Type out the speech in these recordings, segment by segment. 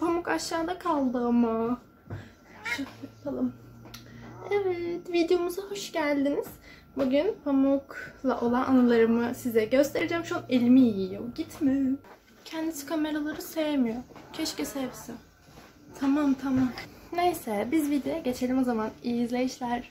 Pamuk aşağıda kaldı ama. Şöyle yapalım. Evet, videomuza hoş geldiniz. Bugün Pamuk'la olan anılarımı size göstereceğim. Şu an elimi yiyor. Gitme. Kendisi kameraları sevmiyor. Keşke sevse. Tamam tamam. Neyse biz videoya geçelim o zaman. İyi izleyişler.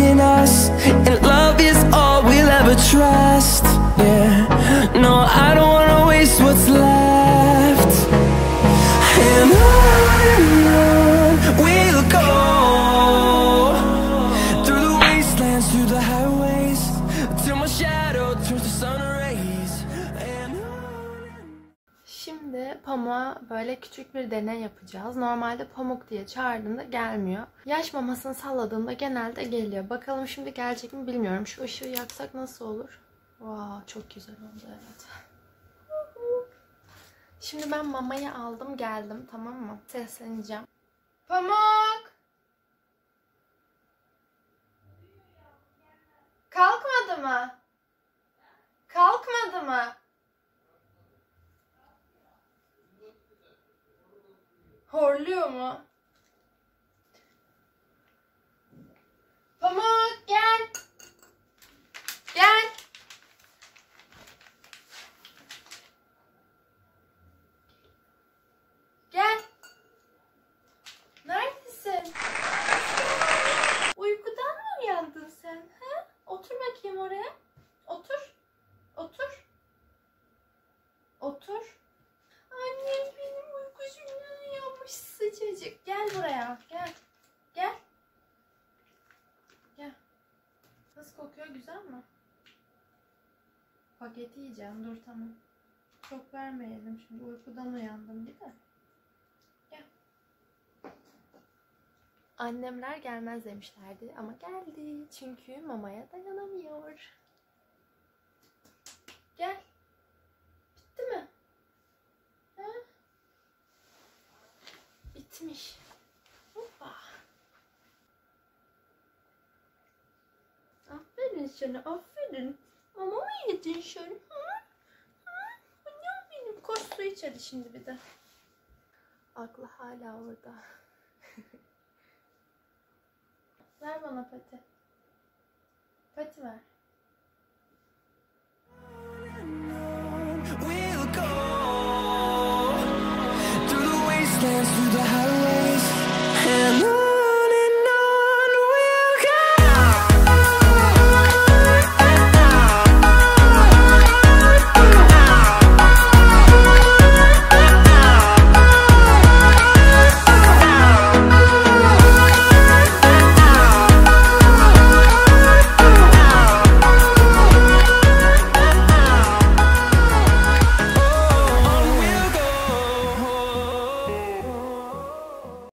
Şimdi Pamuk'a böyle küçük bir deney yapacağız. Normalde Pamuk diye çağırdığımda gelmiyor. Yaş mamasını salladığımda genelde geliyor. Bakalım şimdi gelecek mi bilmiyorum. Şu ışığı yaksak nasıl olur? Wow, çok güzel oldu evet. Şimdi ben mamayı aldım geldim tamam mı? Sesleneceğim. Pamuk! Kalkmadı mı? Kalkmadı mı? Horluyor mu? Pamuk gel. Gel. Gel. Neredesin? Uykudan mı uyandın sen? Ha? Otur bakayım oraya. Otur. Otur. Otur. Annem benim uykusundan uyanmış sıcacık. Gel buraya. Gel. Gel. Gel. Nasıl kokuyor? Güzel mi? Paketi yiyeceğim. Dur tamam. Çok vermeyelim şimdi. Uykudan uyandım bir de. Gel. Annemler gelmez demişlerdi ama geldi. Çünkü mamaya dayanamıyor. Gel. Bitti mi? Ha? Bitmiş. Hoppa. Aferin sana, aferin. Mama mı yedin sen? Ha? Ha? Annem benim. Koş su iç şimdi bir de. Aklı hala orada. ver bana pati. Pati ver. Through the wastelands,